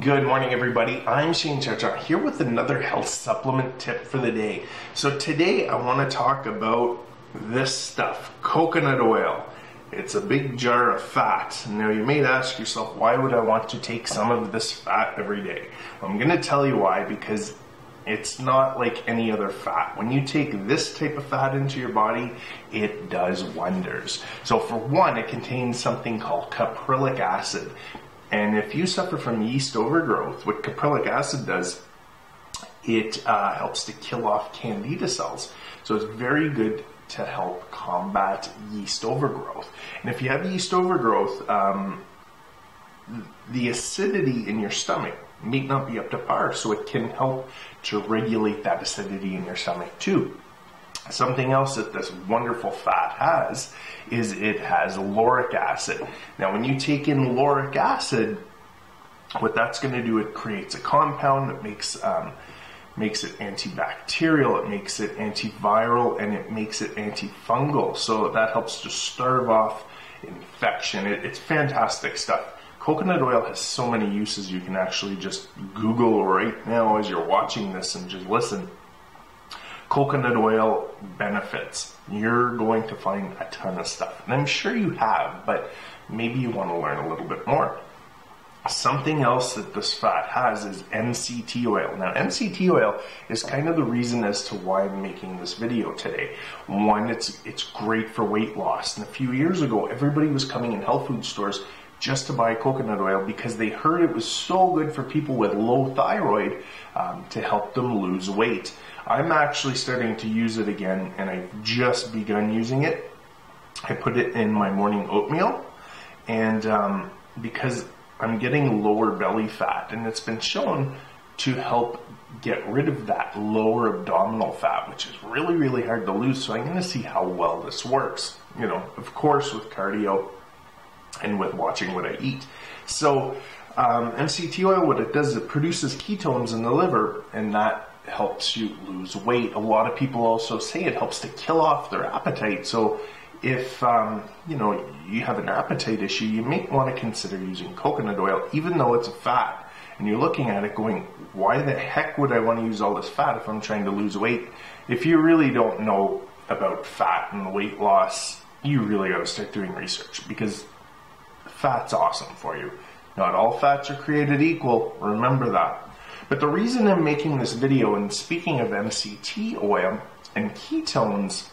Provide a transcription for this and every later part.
Good morning, everybody. I'm Shane Chartrand here with another health supplement tip for the day. So, today I want to talk about this stuff coconut oil. It's a big jar of fat. Now, you may ask yourself, why would I want to take some of this fat every day? I'm going to tell you why because it's not like any other fat. When you take this type of fat into your body, it does wonders. So, for one, it contains something called caprylic acid. And if you suffer from yeast overgrowth, what caprylic acid does, it uh, helps to kill off candida cells. So it's very good to help combat yeast overgrowth. And if you have yeast overgrowth, um, the acidity in your stomach may not be up to par, so it can help to regulate that acidity in your stomach too. Something else that this wonderful fat has is it has lauric acid. Now, when you take in lauric acid, what that's going to do, it creates a compound that makes um, makes it antibacterial, it makes it antiviral, and it makes it antifungal. So that helps to starve off infection. It, it's fantastic stuff. Coconut oil has so many uses. You can actually just Google right now as you're watching this and just listen coconut oil benefits. You're going to find a ton of stuff. And I'm sure you have, but maybe you want to learn a little bit more. Something else that this fat has is MCT oil. Now, MCT oil is kind of the reason as to why I'm making this video today. One, it's it's great for weight loss. And a few years ago, everybody was coming in health food stores just to buy coconut oil because they heard it was so good for people with low thyroid um, to help them lose weight. I'm actually starting to use it again and I've just begun using it. I put it in my morning oatmeal and um, because I'm getting lower belly fat and it's been shown to help get rid of that lower abdominal fat, which is really, really hard to lose. So I'm going to see how well this works. You know, of course, with cardio and with watching what I eat. So um, MCT oil, what it does, it produces ketones in the liver, and that helps you lose weight. A lot of people also say it helps to kill off their appetite. So if um, you know you have an appetite issue, you may want to consider using coconut oil, even though it's a fat. And you're looking at it going, why the heck would I want to use all this fat if I'm trying to lose weight? If you really don't know about fat and weight loss, you really got to start doing research because fat's awesome for you. Not all fats are created equal. Remember that. But the reason I'm making this video and speaking of MCT oil and ketones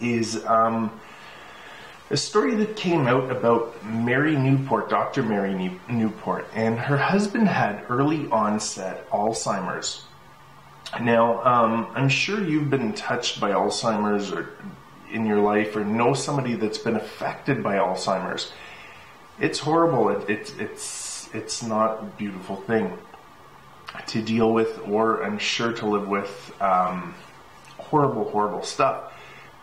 is um, a story that came out about Mary Newport, Dr. Mary Newport, and her husband had early onset Alzheimer's. Now, um, I'm sure you've been touched by Alzheimer's or in your life or know somebody that's been affected by Alzheimer's. It's horrible. It, it, it's, it's not a beautiful thing to deal with, or I'm sure to live with um, horrible, horrible stuff.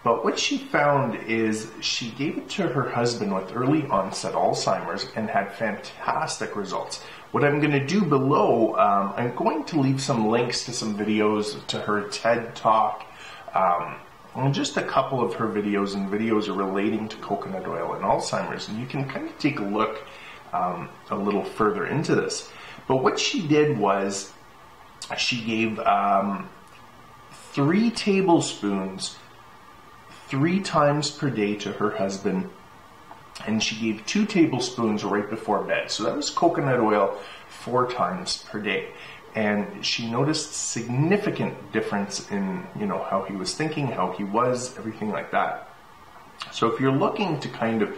But what she found is she gave it to her husband with early onset Alzheimer's and had fantastic results. What I'm going to do below, um, I'm going to leave some links to some videos to her TED Talk. Um, and just a couple of her videos and videos are relating to coconut oil and Alzheimer's, and you can kind of take a look um, a little further into this. But what she did was she gave um, three tablespoons three times per day to her husband, and she gave two tablespoons right before bed. So that was coconut oil four times per day. And she noticed significant difference in, you know, how he was thinking, how he was, everything like that. So if you're looking to kind of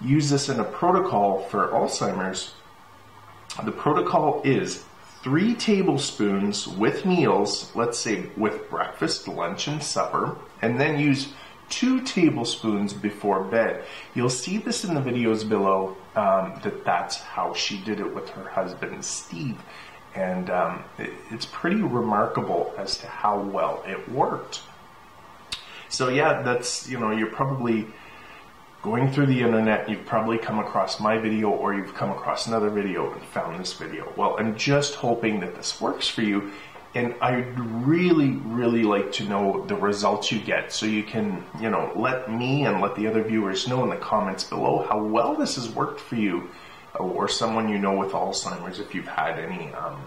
use this in a protocol for Alzheimer's, the protocol is three tablespoons with meals, let's say with breakfast, lunch, and supper, and then use two tablespoons before bed. You'll see this in the videos below um, that that's how she did it with her husband, Steve. And um, it, it's pretty remarkable as to how well it worked. So, yeah, that's, you know, you're probably going through the internet, you've probably come across my video or you've come across another video and found this video. Well, I'm just hoping that this works for you. And I'd really, really like to know the results you get so you can, you know, let me and let the other viewers know in the comments below how well this has worked for you or someone you know with Alzheimer's if you've had any um,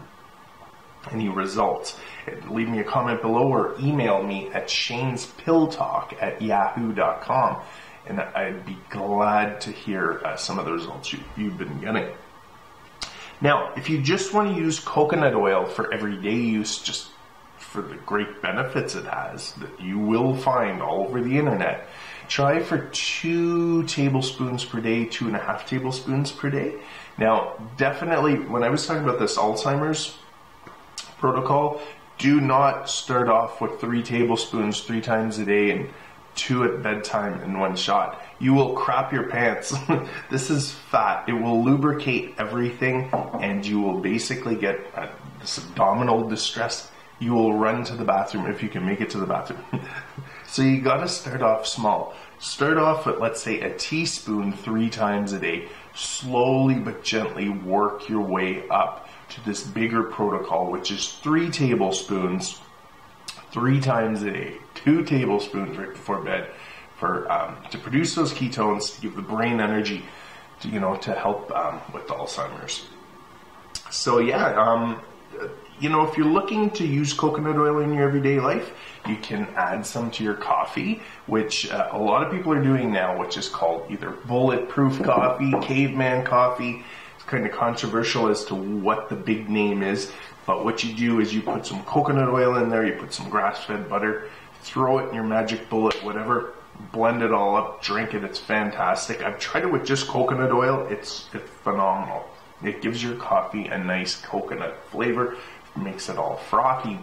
any results. Leave me a comment below or email me at shanespilltalk at yahoo.com and I'd be glad to hear uh, some of the results you, you've been getting. Now, if you just want to use coconut oil for everyday use, just for the great benefits it has that you will find all over the internet, try for two tablespoons per day, two and a half tablespoons per day. Now, definitely, when I was talking about this Alzheimer's protocol, do not start off with three tablespoons three times a day and two at bedtime in one shot. You will crap your pants. this is fat. It will lubricate everything and you will basically get this abdominal distress. You will run to the bathroom if you can make it to the bathroom. so you gotta start off small. Start off with, let's say, a teaspoon three times a day. Slowly but gently work your way up to this bigger protocol, which is three tablespoons three times a day, two tablespoons right before bed, for um, to produce those ketones to give the brain energy, to, you know, to help um, with Alzheimer's. So yeah, um, you know, if you're looking to use coconut oil in your everyday life, you can add some to your coffee, which uh, a lot of people are doing now, which is called either bulletproof coffee, caveman coffee. It's kind of controversial as to what the big name is. But what you do is you put some coconut oil in there, you put some grass-fed butter, throw it in your magic bullet, whatever, blend it all up, drink it. It's fantastic. I've tried it with just coconut oil. It's it's phenomenal. It gives your coffee a nice coconut flavor, makes it all frothy.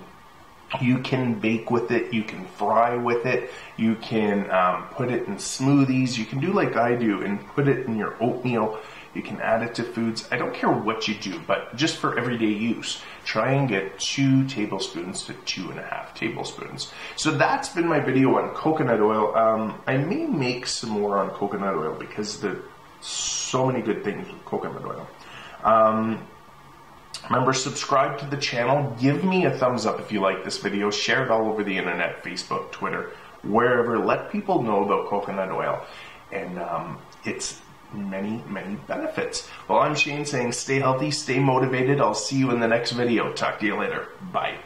You can bake with it, you can fry with it, you can um, put it in smoothies, you can do like I do and put it in your oatmeal you can add it to foods. I don't care what you do, but just for everyday use, try and get two tablespoons to two and a half tablespoons. So that's been my video on coconut oil. Um, I may make some more on coconut oil because there's so many good things with coconut oil. Um, Remember, subscribe to the channel. Give me a thumbs up if you like this video. Share it all over the internet, Facebook, Twitter, wherever. Let people know about coconut oil. And um, it's many, many benefits. Well, I'm Shane saying stay healthy, stay motivated. I'll see you in the next video. Talk to you later. Bye.